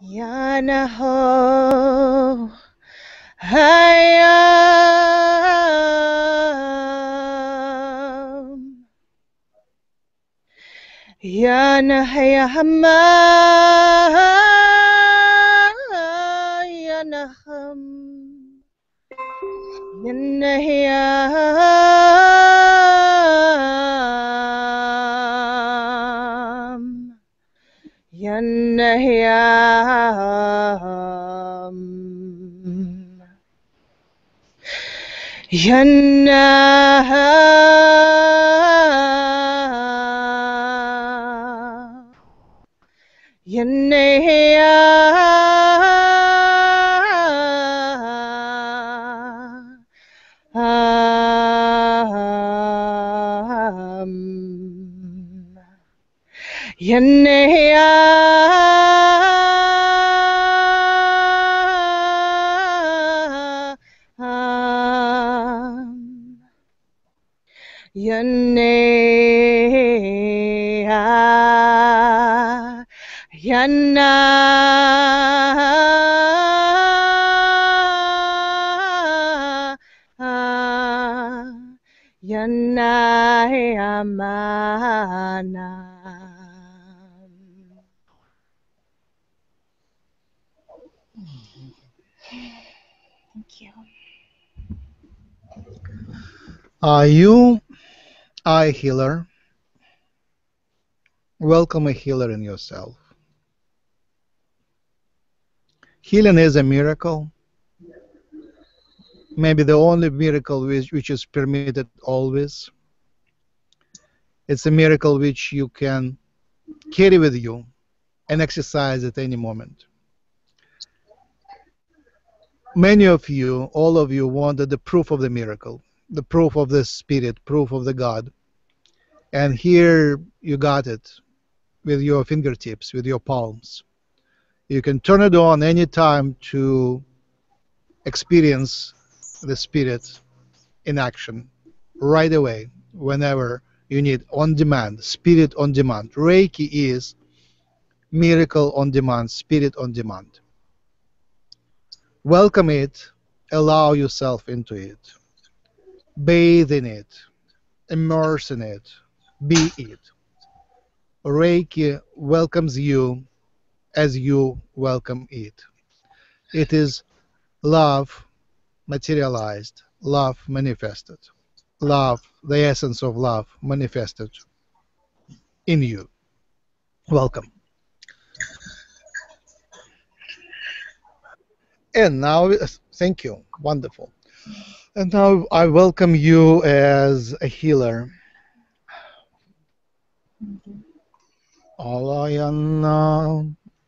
Yanaho Hayam Yanahayahama Yanaham Yanahayam Yanahayam Yanah Yanah Yanea Yanayamana Thank you. Are you a healer? Welcome a healer in yourself. Healing is a miracle. Maybe the only miracle which, which is permitted always. It's a miracle which you can carry with you and exercise at any moment. Many of you, all of you, wanted the proof of the miracle, the proof of the Spirit, proof of the God. And here you got it with your fingertips, with your palms. You can turn it on anytime to experience the Spirit in action right away, whenever you need, on demand, Spirit on demand. Reiki is miracle on demand, Spirit on demand. Welcome it, allow yourself into it, bathe in it, immerse in it, be it. Reiki welcomes you as you welcome it. It is love materialized, love manifested, love, the essence of love manifested in you. Welcome. And now, thank you. Wonderful. And now I welcome you as a healer. Yana ya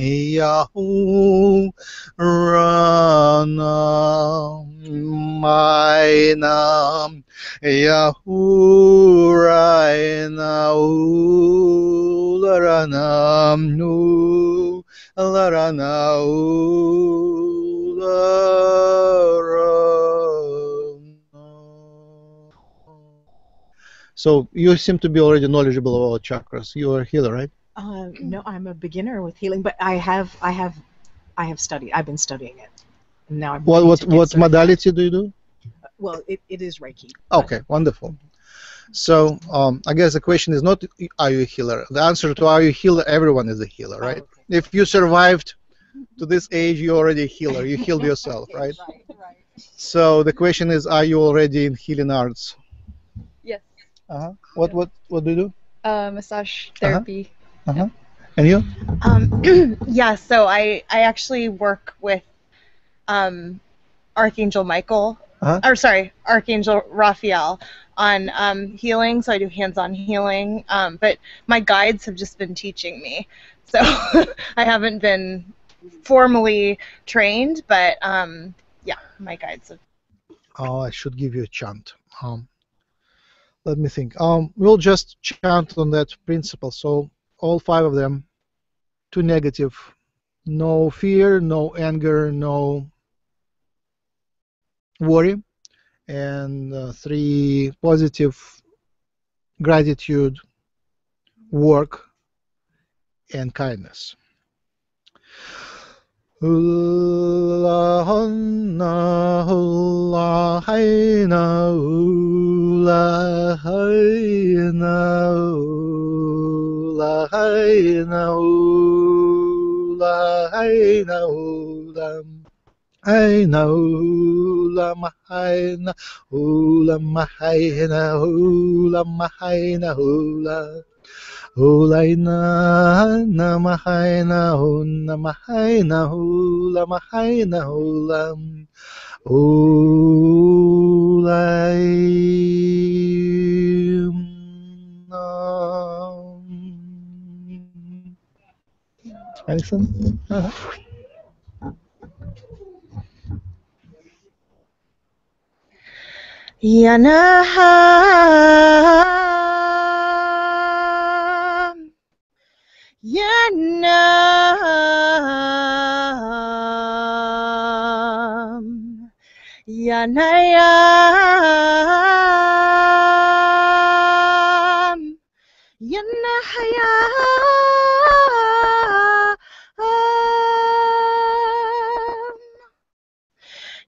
Yahoo Rana Mainam Yahoo Raina Laranam Nu Larana So you seem to be already knowledgeable about chakras. You are a healer, right? Uh, no, I'm a beginner with healing, but I have, I have, I have studied. I've been studying it. Now I'm. What what what certified. modality do you do? Well, it, it is Reiki. but- Okay, wonderful. So um, I guess the question is not are you a healer. The answer to are you a healer, everyone is a healer, Oh, right? okay. If you survived to this age, you're already a healer. You healed yourself, right? Right, right. So the question is, are you already in healing arts? Yes. Uh-huh. What what what do you do? Uh, massage therapy. Uh-huh. And you? Um, yeah, so I I actually work with um, Archangel Michael, Uh-huh. or sorry, Archangel Raphael on um, healing. So I do hands-on healing, um, but my guides have just been teaching me. So I haven't been formally trained, but um, yeah, my guides have. Oh, I should give you a chant. Um, let me think. Um, we'll just chant on that principle. So all five of them, two negative, no fear, no anger, no worry, and uh, three positive, gratitude, work, and kindness. Hula honna hula haina hula haina hula haina hula haina hula haina hula mahaina hula mahaina hula mahaina hula Hulaina namahaina hunna mahaina hula mahaina hula Hulaina Yanaham. Yanam Yanayam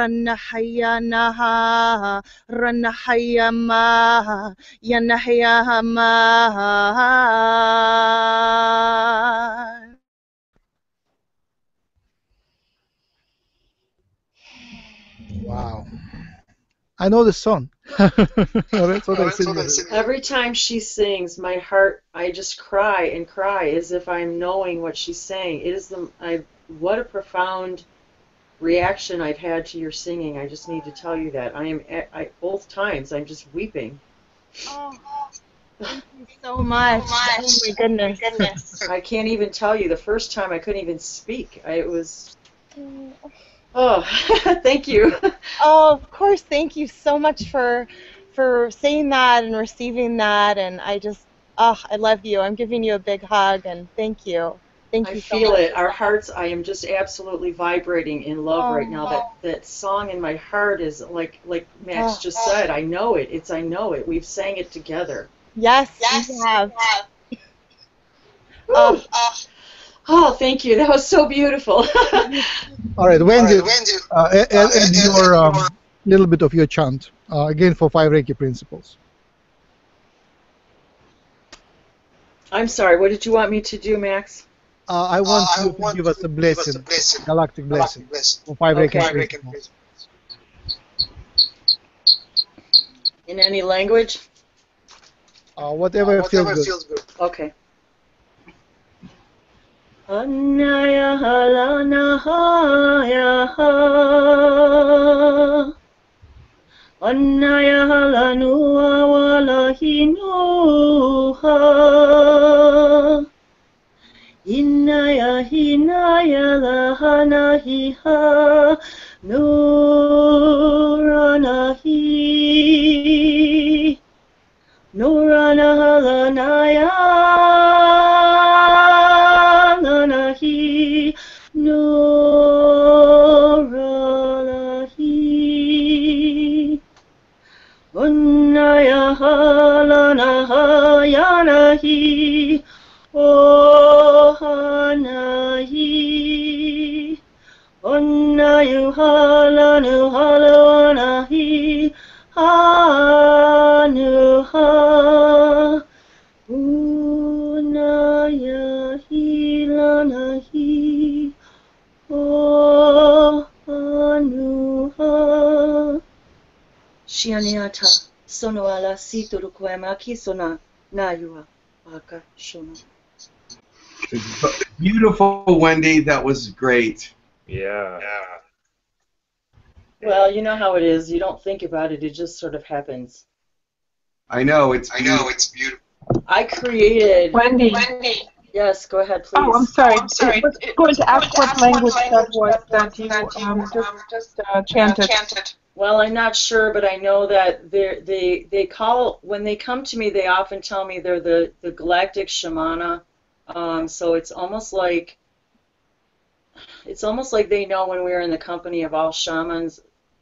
Ranahayanaha Ranahayama Yanahayama Wow. I know the song. That's what I said. Every time she sings, my heart, I just cry and cry as if I'm knowing what she's saying. It is the, I, what a profound reaction I've had to your singing. I just need to tell you that. I am, I, both times, I'm just weeping. Oh, thank you so much. Oh, oh my goodness. I can't even tell you. The first time I couldn't even speak. I, it was, mm. oh, thank you. Oh, of course. Thank you so much for for saying that and receiving that. And I just, oh, I love you. I'm giving you a big hug and thank you. Thank I you so feel much. it. Our hearts. I am just absolutely vibrating in love right now. That that song in my heart is like like Max Oh. just said. I know it. It's I know it. We've sang it together. Yes, you have. Oh, Oh, thank you. That was so beautiful. All right, Wendy, uh, add, add, add your um, little bit of your chant uh, again for five Reiki principles. I'm sorry. What did you want me to do, Max? Uh, I want you to give us a blessing, galactic blessing, for five Okay. Reiki principles. In any language? Uh, whatever, feels good. Okay. Anaya halana haya ha. Anaya halanu awala hinuha. Inaya hinaya lahana hiha. Nuranahi. Nurana halanaya lanahi Nuranahi Unnaya halanaha yanahi Ohanahi hanu halo nahi hanu ha unaya hilanahi o hanu ha shianiata sono ala sona nayua waka shona Beautiful, Wendy. That was great. Yeah. yeah. Well, you know how it is. You don't think about it; it just sort of happens. I know it's. I know it's beautiful. I created. Wendy. Wendy. Yes, go ahead, please. Oh, I'm sorry. I was going to ask what language that was that you um, just uh, chanted. Well, I'm not sure, but I know that they they they call when they come to me. They often tell me they're the the galactic shamana. Um, so it's almost like it's almost like they know when we're in the company of all shamans,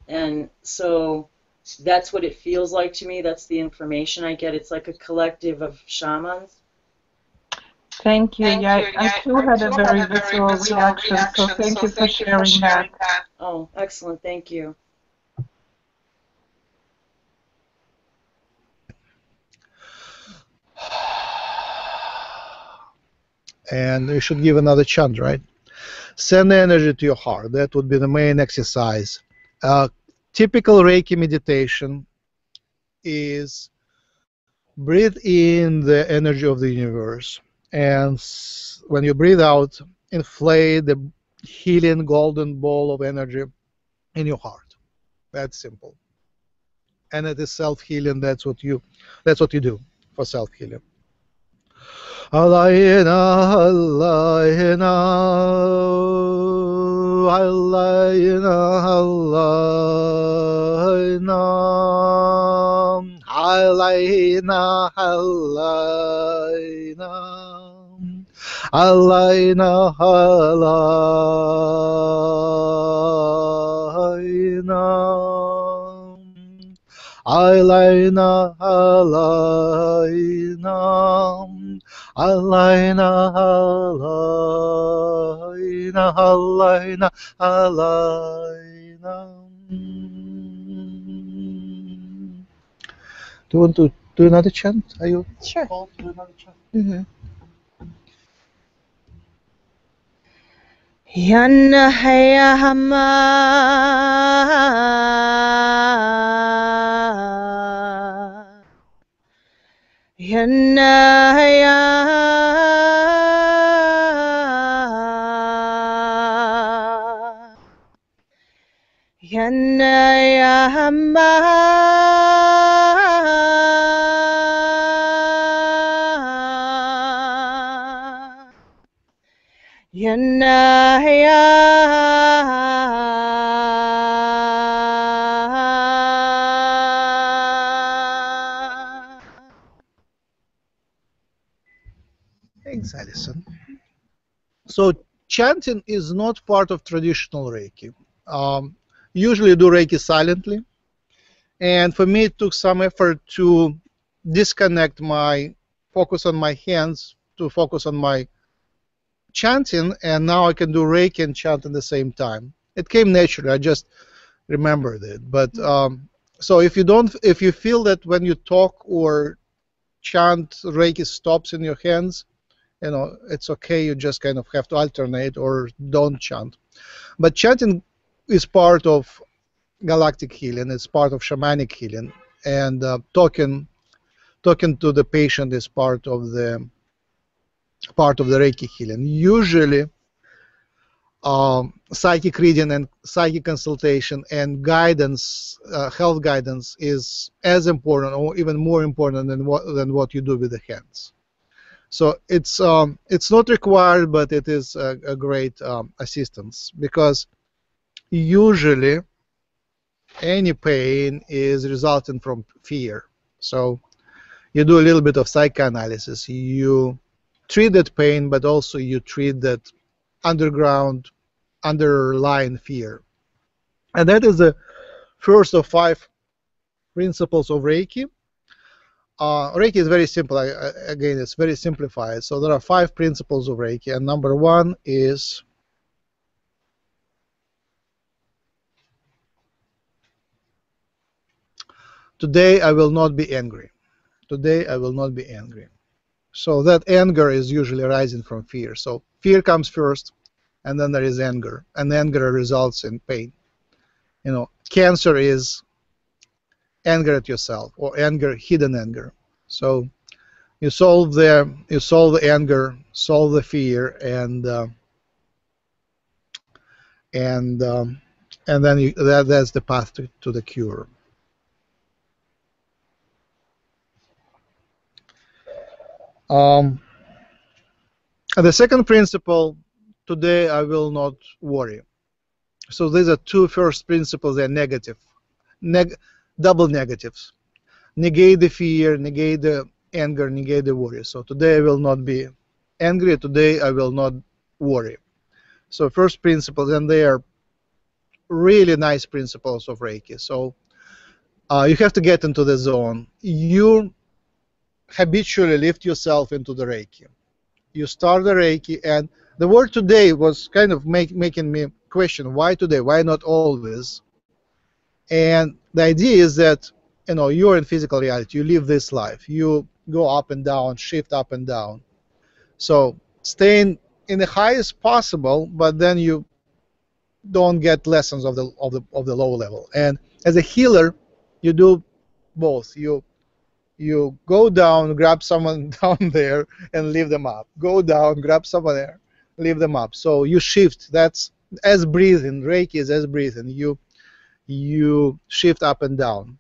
and so that's what it feels like to me. That's the information I get. It's like a collective of shamans. Thank you. yeah, I too had a very visceral reaction, so thank you for sharing that. Oh, excellent. Thank you. and you should give another chant, right? Send the energy to your heart. That would be the main exercise. Uh, typical Reiki meditation is breathe in the energy of the universe, and when you breathe out, inflate the healing golden ball of energy in your heart. That's simple. And it is self-healing. That's what you. That's what you do for self-healing. Alayna, Alayna, alaina alaina alaina alaina alaina alaina Alayna, Alayna, Alayna, Alayna. Do you want to do another chant? Are you Sure. called to do another chant? Mm-hmm. Yanna haya hama Yanna ya Yanna ya Hamma Yanna ya So chanting is not part of traditional Reiki. Um, usually do Reiki silently, and for me it took some effort to disconnect my focus on my hands to focus on my chanting, and now I can do Reiki and chant at the same time. It came naturally. I just remembered it. But um, so if you don't, if you feel that when you talk or chant, Reiki stops in your hands, you know, it's okay. You just kind of have to alternate or don't chant. But chanting is part of galactic healing. It's part of shamanic healing, and uh, talking, talking to the patient is part of the part of the Reiki healing. Usually, um, psychic reading and psychic consultation and guidance, uh, health guidance, is as important or even more important than what than what you do with the hands. So it's um, it's not required, but it is a, a great um, assistance because usually any pain is resulting from fear. So you do a little bit of psychoanalysis. You treat that pain, but also you treat that underground, underlying fear. And that is the first of five principles of Reiki. Uh, Reiki is very simple. I, I, again, it's very simplified. So there are five principles of Reiki, and number one is today I will not be angry. Today I will not be angry. So that anger is usually arising from fear. So fear comes first, and then there is anger, and anger results in pain. You know, cancer is anger at yourself or anger, hidden anger. So you solve the you solve the anger, solve the fear, and uh, and um, and then you, that that's the path to, to the cure. Um, the second principle, today I will not worry. So these are two first principles, they're negative. Neg double negatives. Negate the fear, negate the anger, negate the worry. So today I will not be angry, today I will not worry. So first principles, and they are really nice principles of Reiki. So uh, you have to get into the zone. You habitually lift yourself into the Reiki. You start the Reiki, and the word today was kind of make, making me question why today, why not always? And the idea is that you know you're in physical reality. You live this life. You go up and down, shift up and down. So staying in the highest possible, but then you don't get lessons of the of the of the low level. And as a healer, you do both. You you go down, grab someone down there, and lift them up. Go down, grab someone there, lift them up. So you shift. That's as breathing. Reiki is as breathing. You you shift up and down.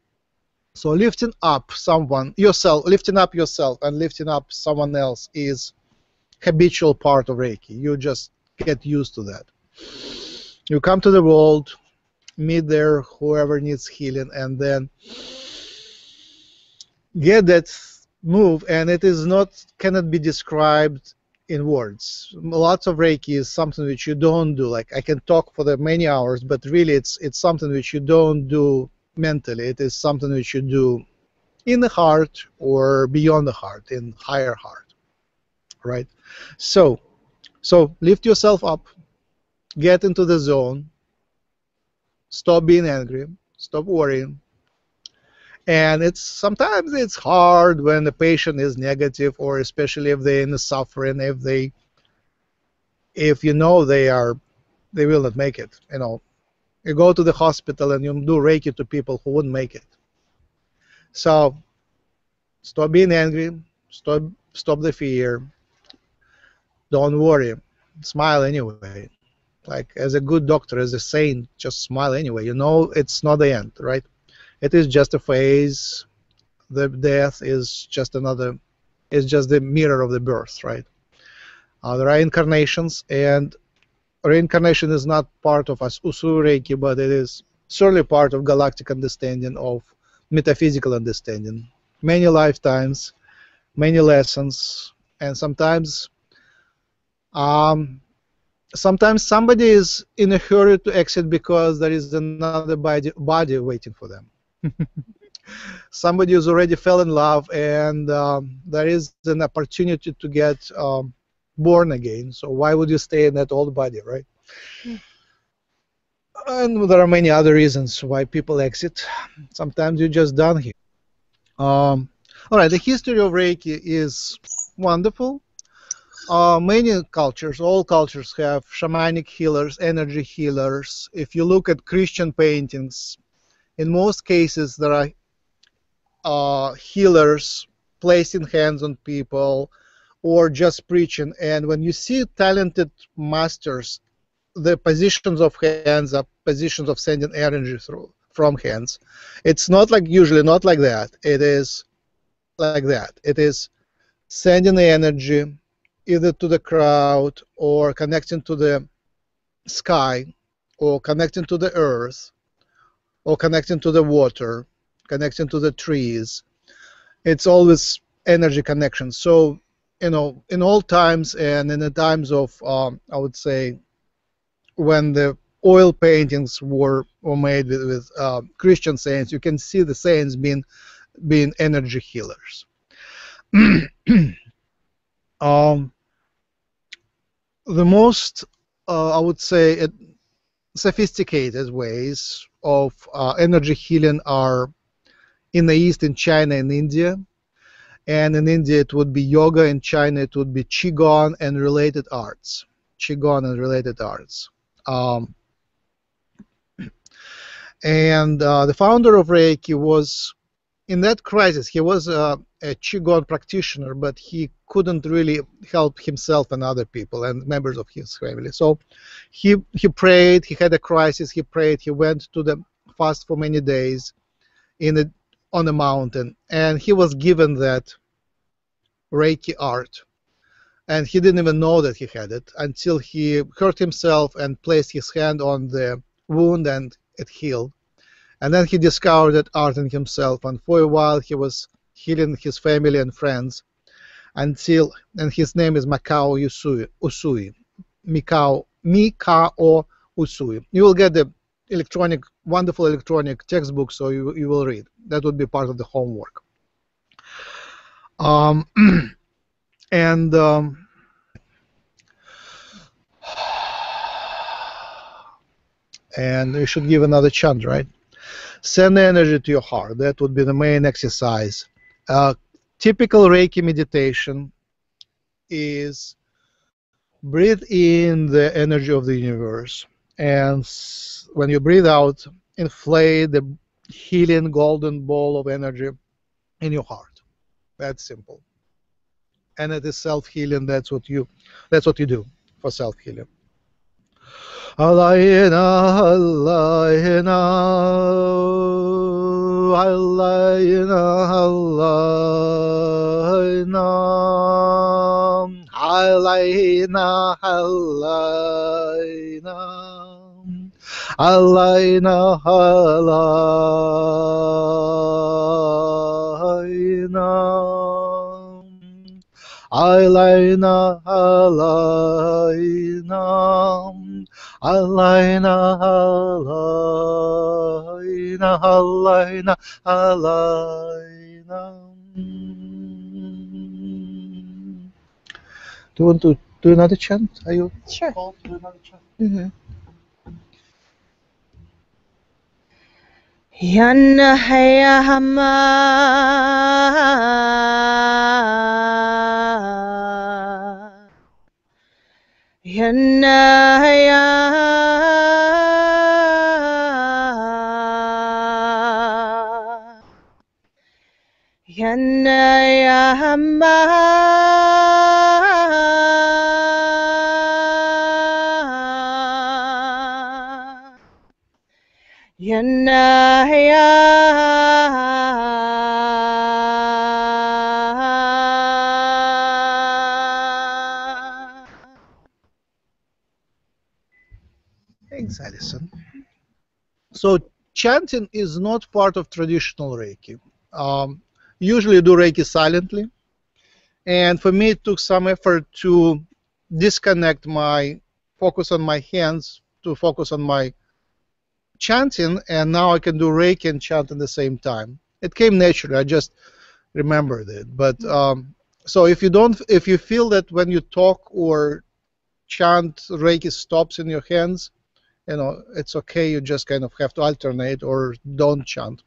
So lifting up someone, yourself, lifting up yourself and lifting up someone else is habitual part of Reiki. You just get used to that. You come to the world, meet there whoever needs healing, and then get that move, and it is not cannot be described in words. Lots of Reiki is something which you don't do. Like I can talk for the many hours, but really it's it's something which you don't do mentally. It is something which you do in the heart or beyond the heart, in higher heart. Right? So so lift yourself up, get into the zone, stop being angry, stop worrying, and it's sometimes it's hard when the patient is negative or especially if they're in the suffering if they if you know they are they will not make it you know. You go to the hospital and you do reiki to people who wouldn't make it. So stop being angry stop stop the fear. Don't worry. Smile anyway. Like as a good doctor as a saint just smile anyway. You know it's not the end right it is just a phase. The death is just another, is just the mirror of the birth, right? Uh, there are incarnations, and reincarnation is not part of us Usui Reiki, but it is certainly part of galactic understanding of metaphysical understanding. Many lifetimes, many lessons, and sometimes um, sometimes somebody is in a hurry to exit because there is another body, body waiting for them. somebody who's already fell in love and um, there is an opportunity to get um, born again. So why would you stay in that old body right? Mm. and there are many other reasons why people exit. Sometimes you're just done here. Um, all right the history of reiki is wonderful. Uh, many cultures, all cultures have shamanic healers, energy healers. If you look at Christian paintings, in most cases there are uh, healers placing hands on people or just preaching. And when you see talented masters the positions of hands are positions of sending energy through from hands. It's not like usually not like that. It is like that. It is sending the energy either to the crowd or connecting to the sky or connecting to the earth or connecting to the water, connecting to the trees. It's always energy connection. So, you know, in all times and in the times of, um, I would say, when the oil paintings were, were made with, with uh, Christian saints, you can see the saints being being energy healers. um, the most, uh, I would say, sophisticated ways of uh, energy healing are in the East in China and India. And in India it would be yoga, in China it would be Qigong and related arts. Qigong and related arts. Um, And uh, the founder of Reiki was in that crisis. He was uh, a qigong practitioner, but he couldn't really help himself and other people and members of his family. So he he prayed. He had a crisis. He prayed. He went to the fast for many days in a, on a mountain, and he was given that Reiki art. And he didn't even know that he had it until he hurt himself and placed his hand on the wound and it healed. And then he discovered that art in himself, and for a while he was healing his family and friends until, and his name is Mikao Usui, Usui. Mikao, Mikao Usui. You will get the electronic, wonderful electronic textbook, so you, you will read. That would be part of the homework. Um, and um, and you should give another chance, right? Send energy to your heart. That would be the main exercise. Uh, typical Reiki meditation is breathe in the energy of the universe, and when you breathe out, inflate the healing golden ball of energy in your heart. That's simple. And it is self-healing. That's what you. That's what you do for self-healing. Alayna, alayna, alayna, alayna, alayna, alayna, alayna, alayna, alayna, alayna. Alayna, alayna, alayna, alayna. Do you want to do another chant? Are you Sure. do another chant? Mm-hmm. Yanahayahama Yanna Yanahayahama Yanaya. Thanks, Alison. So chanting is not part of traditional Reiki. Um, usually do Reiki silently. And for me, it took some effort to disconnect my focus on my hands to focus on my chanting, and now I can do Reiki and chant at the same time. It came naturally. I just remembered it. But um, so if you don't, if you feel that when you talk or chant, Reiki stops in your hands, you know, it's okay. You just kind of have to alternate or don't chant.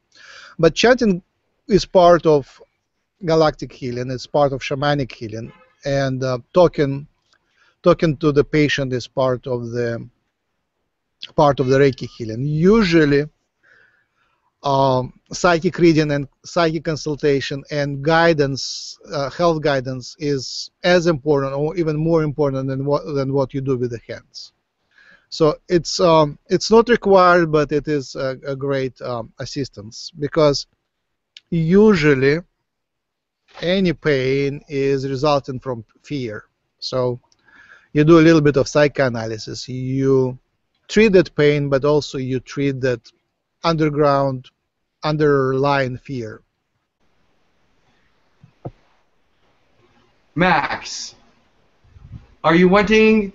But chanting is part of galactic healing. It's part of shamanic healing, and uh, talking, talking to the patient is part of the part of the Reiki healing. Usually, um, psychic reading and psychic consultation and guidance, uh, health guidance, is as important or even more important than what than what you do with the hands. So it's um, it's not required, but it is a, a great um, assistance because usually any pain is resulting from fear. So you do a little bit of psychoanalysis. You treat that pain, but also you treat that underground, underlying fear. Max, are you wanting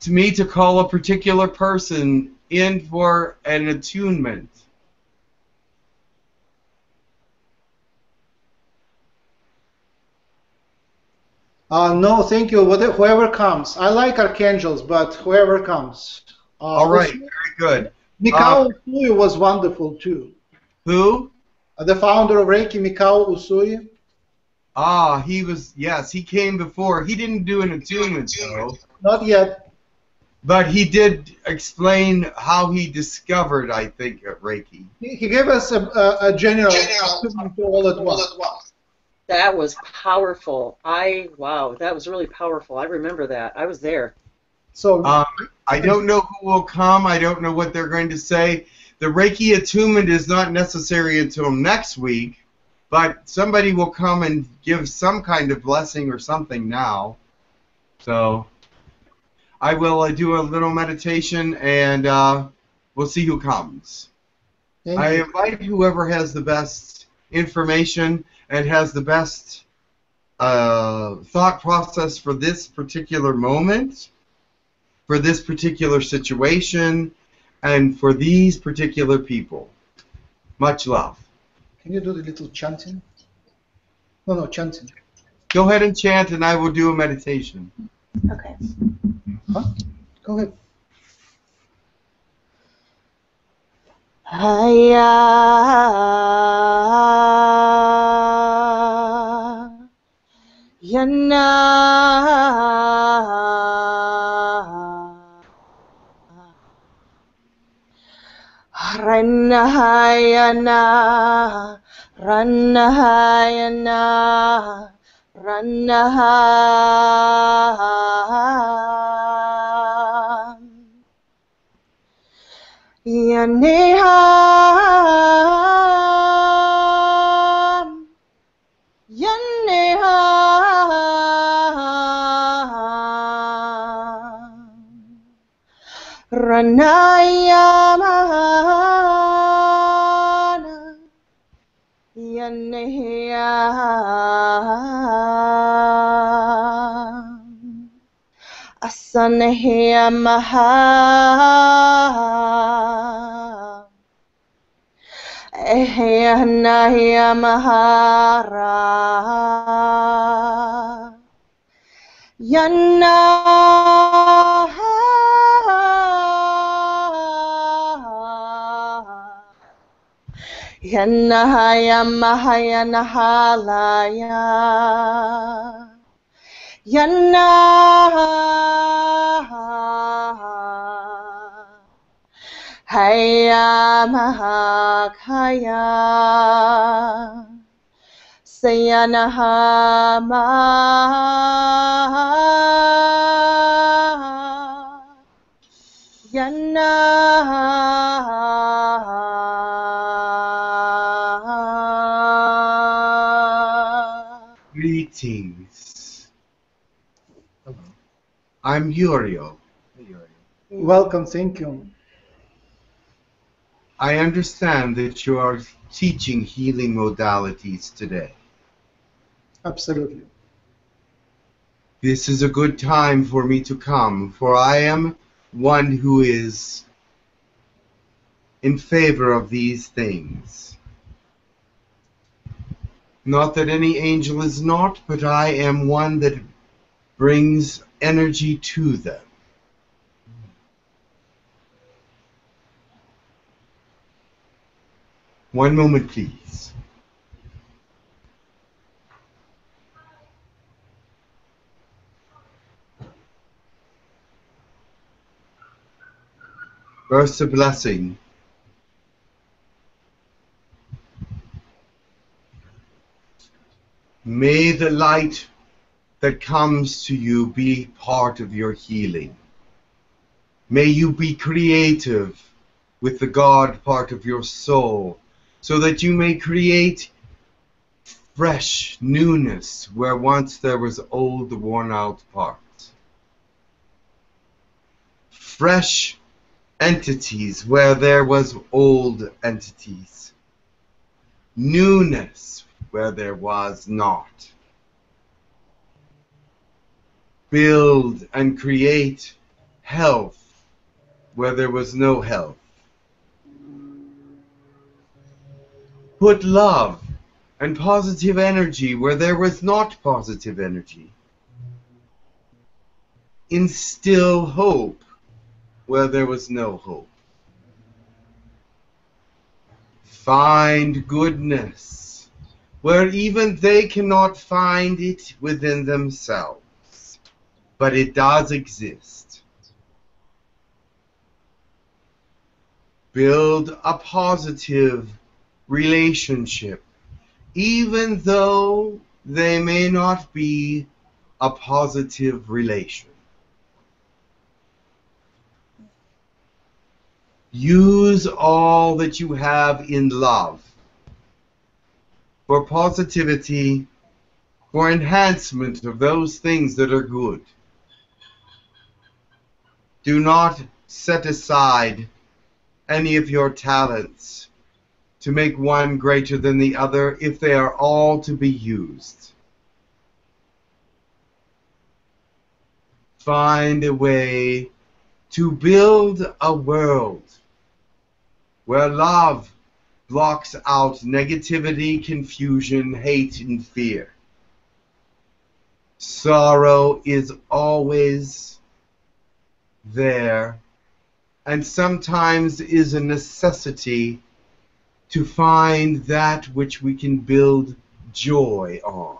to me to call a particular person in for an attunement? Uh, no, thank you. Whatever, whoever comes. I like archangels, but whoever comes. Uh, All right, very good. Mikao Usui was wonderful too. Who? Uh, the founder of Reiki, Mikao Usui. Ah, he was, yes, he came before. He didn't do an attunement, though. Not yet. but he did explain how he discovered, I think, uh, Reiki. He, he gave us a, a, a general, to all at once. That was powerful. I wow, that was really powerful. I remember that. I was there. So Um, I don't know who will come. I don't know what they're going to say. The Reiki attunement is not necessary until next week, but somebody will come and give some kind of blessing or something now. So I will uh, do a little meditation and uh, we'll see who comes. thank I invite whoever has the best information and has the best uh, thought process for this particular moment, for this particular situation, and for these particular people. Much love. Can you do the little chanting? No, no, chanting. Go ahead and chant, and I will do a meditation. Okay. Go ahead. Haya Yana Ranahayana Ranahayana Ranahayana Yaneham Yaneham Ranayamana Asanehya Maha. Ehya Nahya Mahara Yana Yanahaya Mahaya Nahalaya Yana Haya Sayanahama Yana Greetings. Hello. I'm Uriel. Welcome, thank you. I understand that you are teaching healing modalities today. Absolutely. This is a good time for me to come, for I am one who is in favor of these things. Not that any angel is not, but I am one that brings energy to them. One moment, please. First, a blessing. May the light that comes to you be part of your healing. May you be creative with the God part of your soul so that you may create fresh newness where once there was old, worn out parts. Fresh entities where there was old entities. Newness where there was not. Build and create health where there was no health. Put love and positive energy where there was not positive energy. Instill hope where there was no hope. Find goodness where even they cannot find it within themselves, but it does exist. Build a positive relationship, even though they may not be a positive relation. Use all that you have in love for positivity, for enhancement of those things that are good. Do not set aside any of your talents to make one greater than the other if they are all to be used. Find a way to build a world where love blocks out negativity, confusion, hate, and fear. Sorrow is always there and sometimes is a necessity to find that which we can build joy on.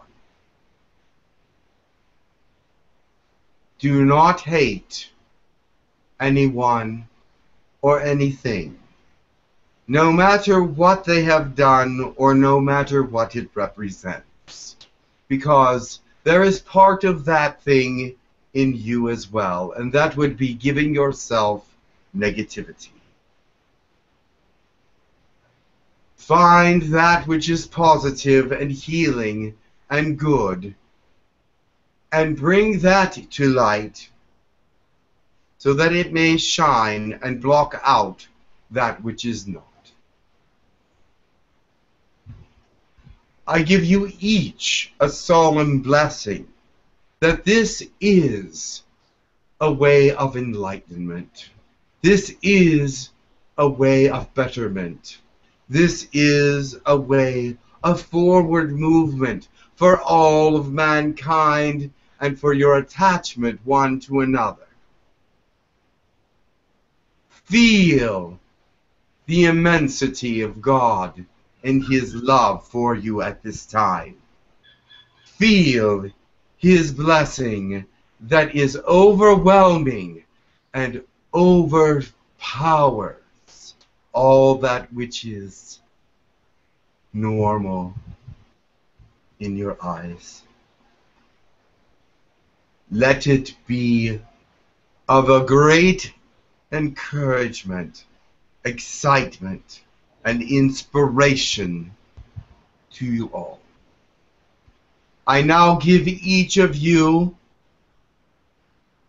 Do not hate anyone or anything, no matter what they have done or no matter what it represents, because there is part of that thing in you as well, and that would be giving yourself negativity. Find that which is positive and healing and good, and bring that to light so that it may shine and block out that which is not. I give you each a solemn blessing that this is a way of enlightenment. This is a way of betterment. This is a way of forward movement for all of mankind and for your attachment one to another. Feel the immensity of God and His love for you at this time. Feel His blessing that is overwhelming and overpowers all that which is normal in your eyes. Let it be of a great encouragement, excitement, and inspiration to you all. I now give each of you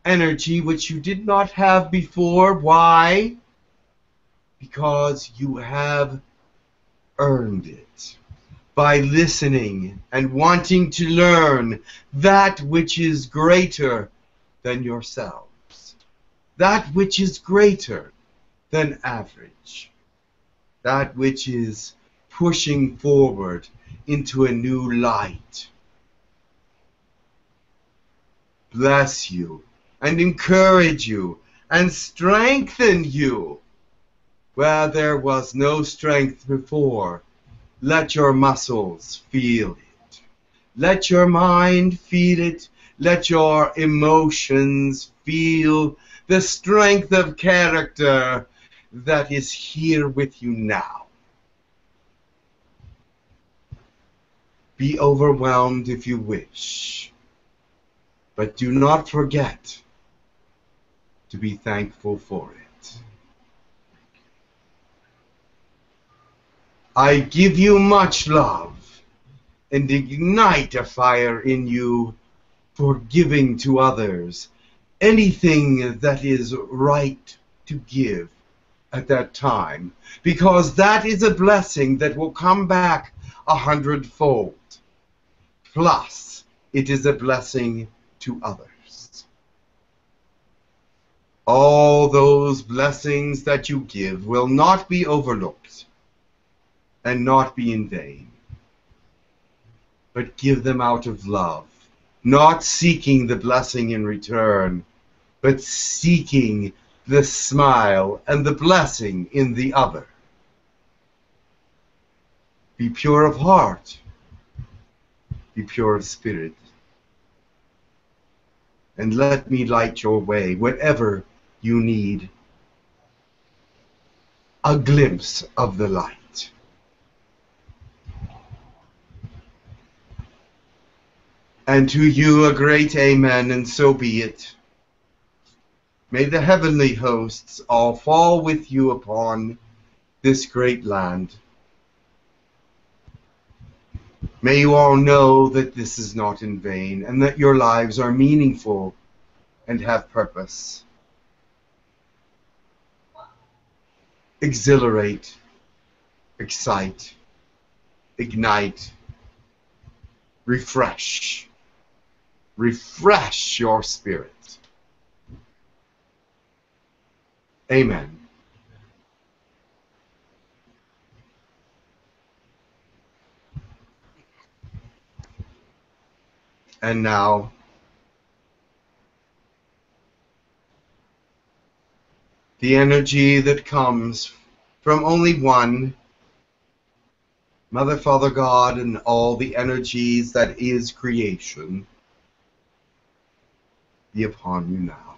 energy which you did not have before. Why? Because you have earned it by listening and wanting to learn that which is greater than yourselves, that which is greater than average, that which is pushing forward into a new light. Bless you and encourage you and strengthen you where there was no strength before. Let your muscles feel it. Let your mind feel it. Let your emotions feel the strength of character that is here with you now. Be overwhelmed if you wish, but do not forget to be thankful for it. I give you much love and ignite a fire in you for giving to others anything that is right to give at that time, because that is a blessing that will come back a hundredfold. Plus, it is a blessing to others. All those blessings that you give will not be overlooked and not be in vain, but give them out of love, not seeking the blessing in return, but seeking the smile and the blessing in the other. Be pure of heart, be pure of spirit, and let me light your way, whatever you need. a glimpse of the light. And to you a great amen, and so be it. May the heavenly hosts all fall with you upon this great land. May you all know that this is not in vain, and that your lives are meaningful and have purpose. Exhilarate, excite, ignite, refresh. Refresh your spirit. Amen. And now, the energy that comes from only one, Mother, Father, God, and all the energies that is creation, be upon you now.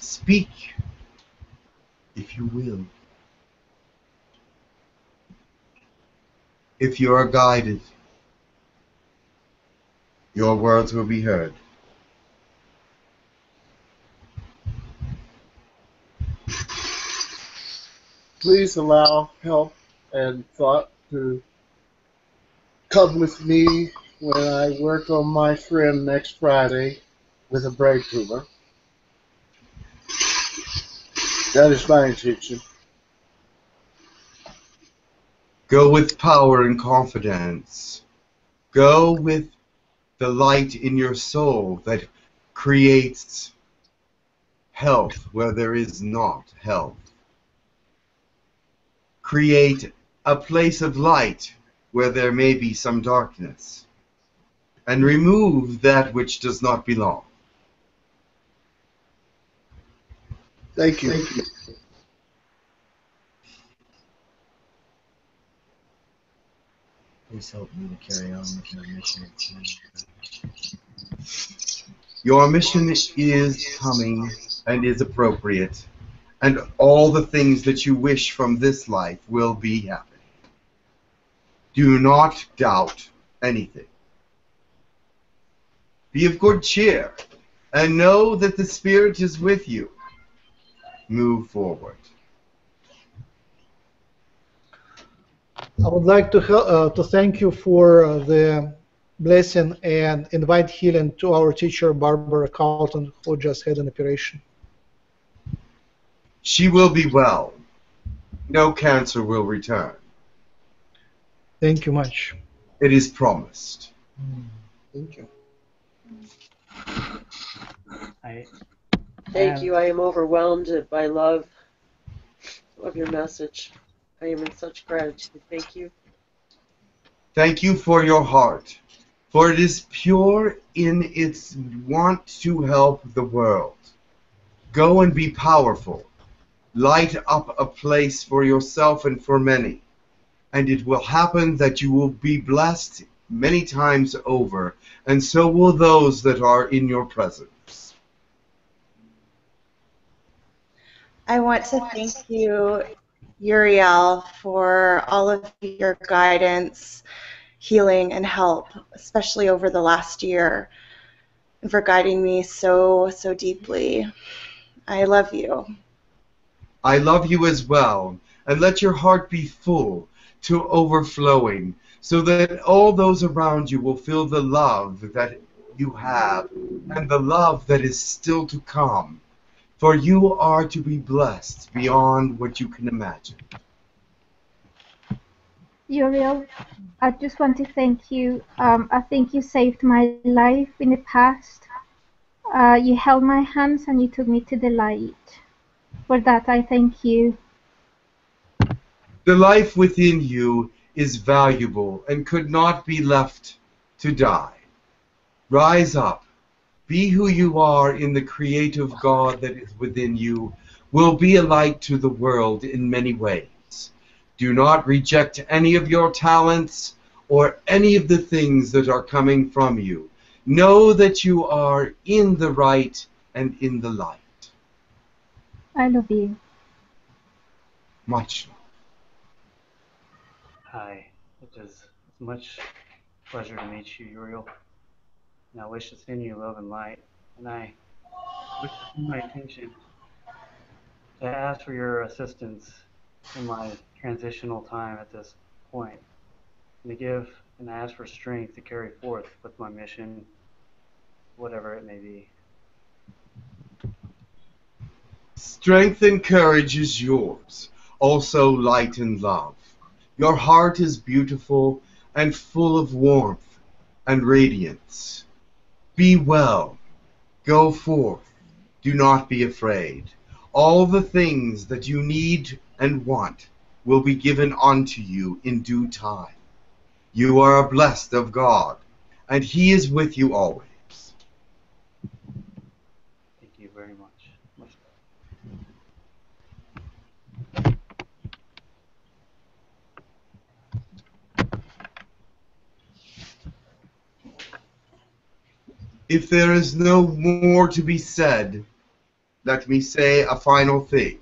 Speak, if you will. If you are guided, your words will be heard. Please allow help and thought to come with me when I work on my friend next Friday with a brain tumor. That is my intention. Go with power and confidence. Go with the light in your soul that creates health where there is not health. Create a place of light where there may be some darkness. And remove that which does not belong. Thank you. Please help me to carry on with my mission. Your mission is coming and is appropriate, and all the things that you wish from this life will be happening. Do not doubt anything. Be of good cheer, and know that the Spirit is with you. Move forward. I would like to uh, to thank you for uh, the blessing and invite healing to our teacher Barbara Carlton, who just had an operation. She will be well. No cancer will return. Thank you much. It is promised. Thank you. I, Thank Um, you. I am overwhelmed by love of your message. I am in such gratitude. Thank you. Thank you for your heart, for it is pure in its want to help the world. Go and be powerful. Light up a place for yourself and for many. And it will happen that you will be blessed many times over, and so will those that are in your presence. I want to thank you, Uriel, for all of your guidance, healing, and help, especially over the last year, and for guiding me so, so deeply. I love you. I love you as well, and let your heart be full to overflowing, so that all those around you will feel the love that you have and the love that is still to come. For you are to be blessed beyond what you can imagine. Uriel, I just want to thank you. Um, I think you saved my life in the past. Uh, you held my hands and you took me to the light. For that, I thank you. The life within you is valuable and could not be left to die. Rise up. Be who you are in the creative God that is within you. Will be a light to the world in many ways. Do not reject any of your talents or any of the things that are coming from you. Know that you are in the right and in the light. I love you. Much love. Hi, it is much pleasure to meet you, Uriel. And I wish to send you love and light. And I wish to send my attention to ask for your assistance in my transitional time at this point, and to give and ask for strength to carry forth with my mission, whatever it may be. Strength and courage is yours, also light and love. Your heart is beautiful and full of warmth and radiance. Be well. Go forth. Do not be afraid. All the things that you need and want will be given unto you in due time. You are blessed of God, and He is with you always. Thank you very much. Much If there is no more to be said, let me say a final thing.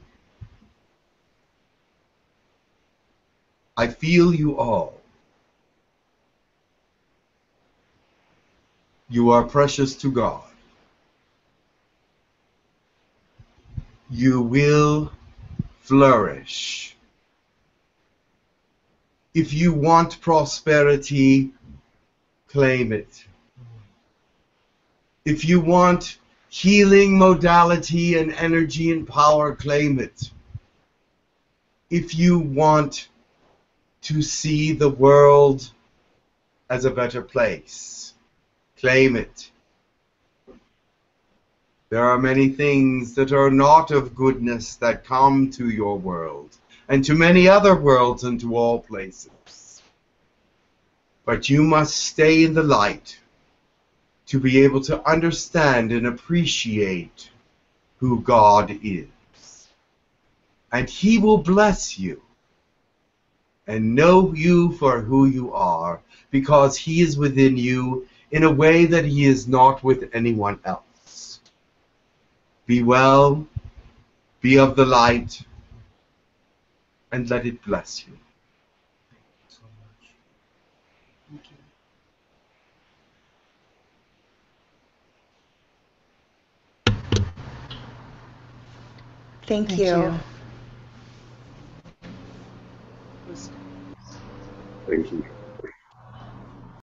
I feel you all. You are precious to God. You will flourish. If you want prosperity, claim it. If you want healing modality and energy and power, claim it. If you want to see the world as a better place, claim it. There are many things that are not of goodness that come to your world, and to many other worlds and to all places. But you must stay in the light to be able to understand and appreciate who God is. And He will bless you and know you for who you are because He is within you in a way that He is not with anyone else. Be well, be of the light, and let it bless you. so much. Thank you. Thank, Thank you. you. Thank you.